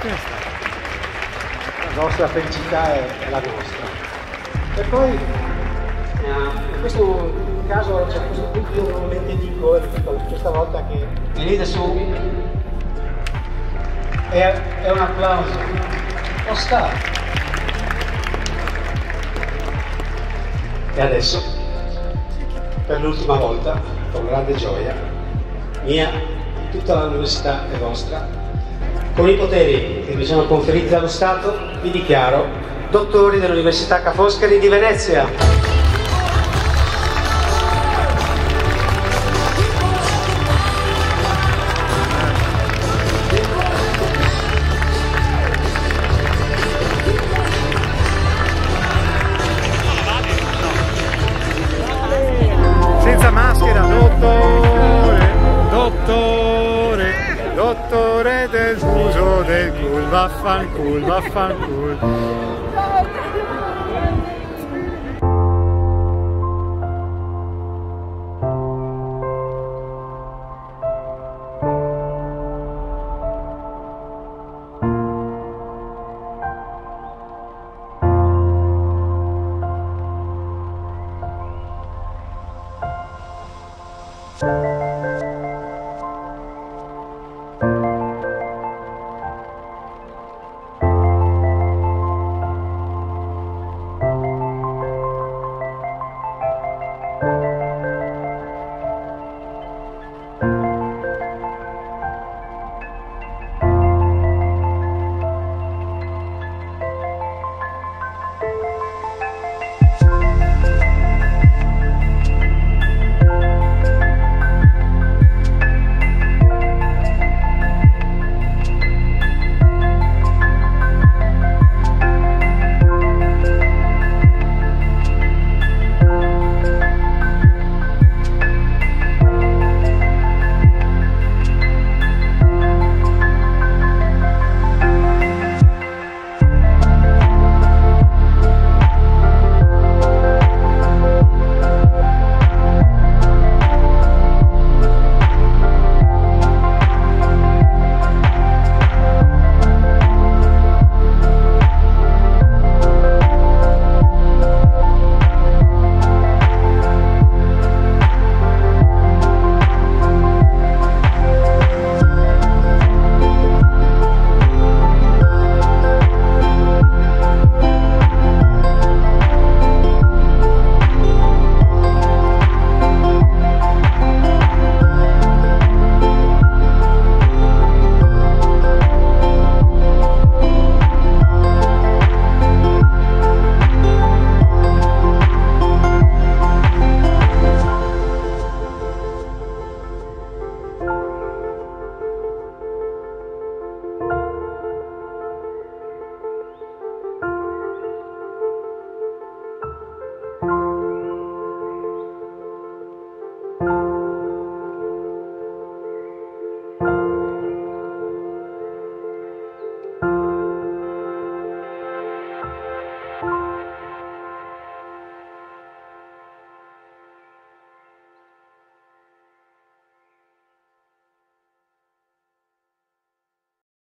questa. La nostra felicità è, è la nostra. E poi, eh, in questo caso c'è questo punto io normalmente dico, dico questa volta che venite su, è, è un applauso. Sta. E adesso, per l'ultima volta, con grande gioia, mia, tutta l'università è vostra, con i poteri che mi sono conferiti dallo Stato, vi dichiaro dottori dell'Università Ca' Foscari di Venezia. so waffan cool waffan cool. Thank